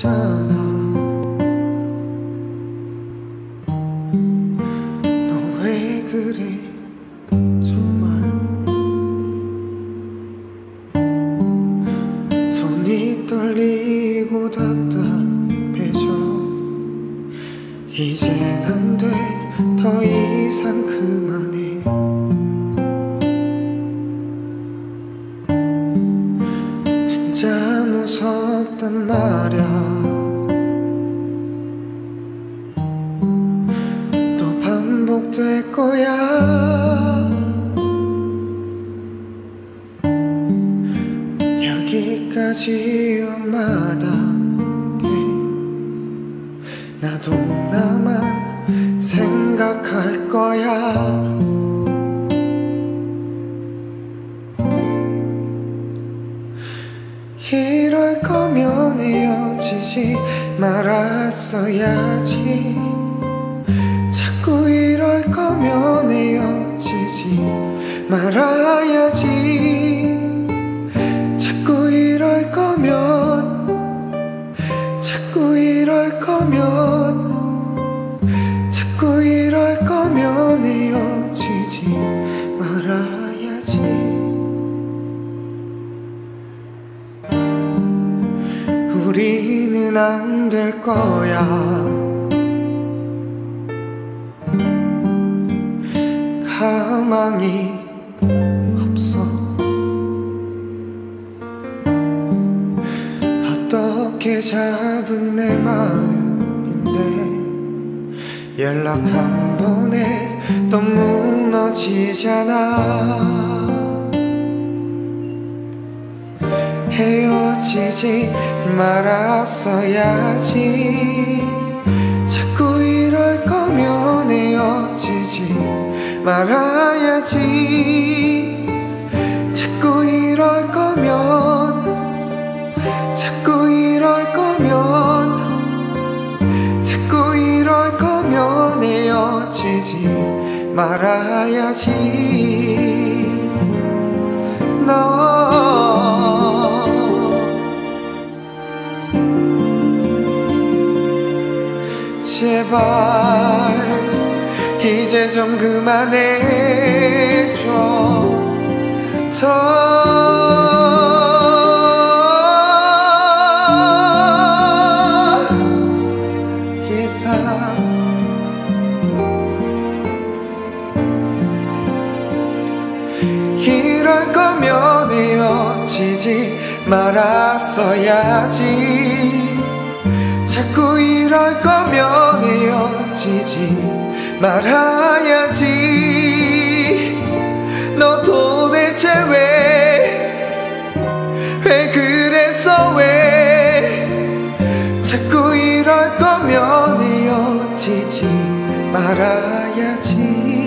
있잖아. 너 왜 그래? 정말. 손이 떨리고 답답해져. 이젠 안돼더 이상 그만해. 거단 말야. 또 반복될 거야. 여기까지 온 마당에 나도 나만 생각할 거야 헤어지지 말았어야지. 자꾸 이럴 거면 헤어지지 말아야지. 자꾸 이럴 거면 자꾸 이럴 거면 자꾸 이럴 거면 헤어지지 말아야지. 우리 는 안 될 거야. 가망이 없어. 어떻게 잡은 내 마음인데 연락 한 번에 또 무너지잖아. 헤어 지지 말았어야지. 자꾸 이럴 거면 헤어지지 말아야지. 자꾸 이럴 거면 자꾸 이럴 거면 자꾸 이럴 거면 헤어지지 말아야지. 너 제발 이제 좀 그만해줘. 더 이상. 이럴 거면 헤어지지 말았어야지 자꾸 이럴 거면 헤어지지 말아야지. 너 도대체 왜, 왜 그랬어 왜? 자꾸 이럴 거면 헤어지지 말아야지